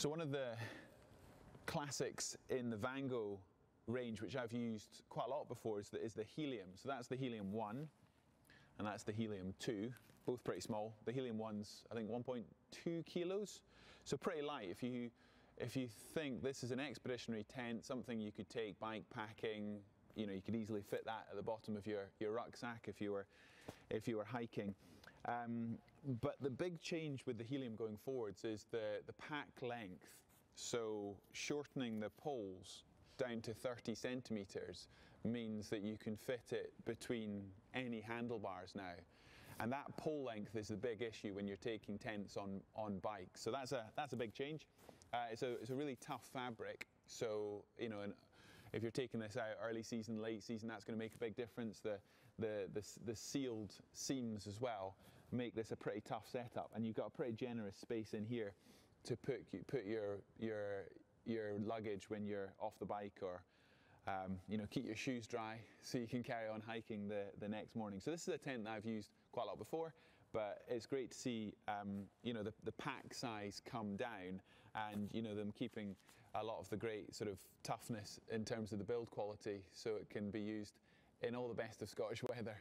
So one of the classics in the Vango range, which I've used quite a lot before, is the, is the Helium. So that's the Helium 1, and that's the Helium 2, both pretty small. The Helium 1's, I think, 1.2 kilos, so pretty light. If you, if you think this is an expeditionary tent, something you could take bike packing, you know, you could easily fit that at the bottom of your, your rucksack if you were, if you were hiking. Um, but the big change with the Helium going forwards is the, the pack length. So shortening the poles down to 30 centimeters means that you can fit it between any handlebars now. And that pole length is the big issue when you're taking tents on, on bikes. So that's a, that's a big change. Uh, it's, a, it's a really tough fabric. So, you know, if you're taking this out early season, late season, that's going to make a big difference. The, the, the, the, sealed seams as well make this a pretty tough setup. And you've got a pretty generous space in here to put, put your, your, your luggage when you're off the bike or um, you know, keep your shoes dry so you can carry on hiking the, the next morning. So this is a tent that I've used quite a lot before, but it's great to see, um, you know, the, the pack size come down and, you know, them keeping a lot of the great sort of toughness in terms of the build quality so it can be used in all the best of Scottish weather.